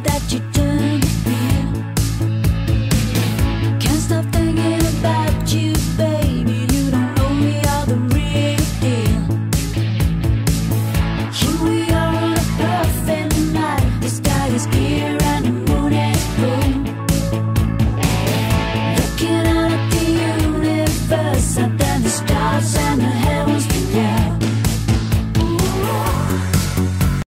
that you